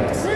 Yes.